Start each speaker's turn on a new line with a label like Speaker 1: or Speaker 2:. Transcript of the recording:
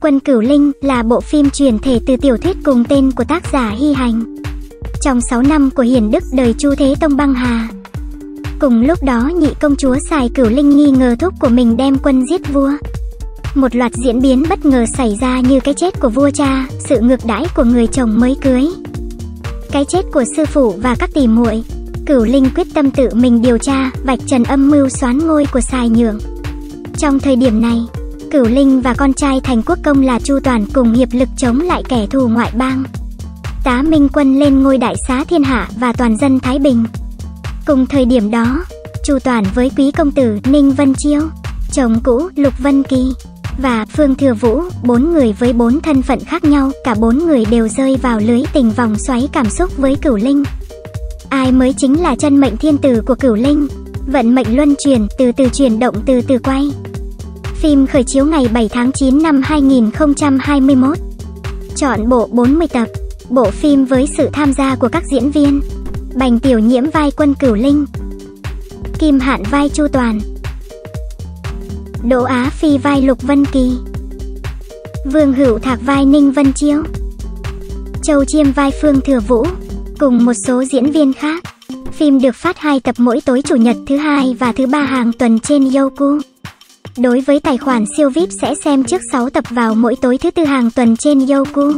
Speaker 1: Quân Cửu Linh là bộ phim truyền thể từ tiểu thuyết cùng tên của tác giả Hy Hành. Trong 6 năm của Hiền Đức đời Chu Thế Tông băng hà. Cùng lúc đó nhị công chúa xài Cửu Linh nghi ngờ thúc của mình đem quân giết vua. Một loạt diễn biến bất ngờ xảy ra như cái chết của vua cha, sự ngược đãi của người chồng mới cưới. Cái chết của sư phụ và các tỷ muội. Cửu Linh quyết tâm tự mình điều tra, vạch trần âm mưu xoán ngôi của Sài Nhượng. Trong thời điểm này, Cửu Linh và con trai thành quốc công là Chu Toàn cùng hiệp lực chống lại kẻ thù ngoại bang. Tá Minh Quân lên ngôi đại xá thiên hạ và toàn dân Thái Bình. Cùng thời điểm đó, Chu Toàn với quý công tử Ninh Vân Chiêu, chồng cũ Lục Vân Kỳ và Phương Thừa Vũ, bốn người với bốn thân phận khác nhau, cả bốn người đều rơi vào lưới tình vòng xoáy cảm xúc với Cửu Linh. Ai mới chính là chân mệnh thiên tử của Cửu Linh? Vận mệnh luân chuyển, từ từ chuyển động từ từ quay. Phim khởi chiếu ngày 7 tháng 9 năm 2021. Chọn bộ 40 tập. Bộ phim với sự tham gia của các diễn viên. Bành Tiểu Nhiễm vai Quân Cửu Linh. Kim Hạn vai Chu Toàn. Đỗ Á Phi vai Lục Vân Kỳ. Vương Hữu Thạc vai Ninh Vân Chiêu. Châu Chiêm vai Phương Thừa Vũ, cùng một số diễn viên khác. Phim được phát hai tập mỗi tối chủ nhật thứ hai và thứ ba hàng tuần trên Youku. Đối với tài khoản siêu VIP sẽ xem trước 6 tập vào mỗi tối thứ tư hàng tuần trên Youku.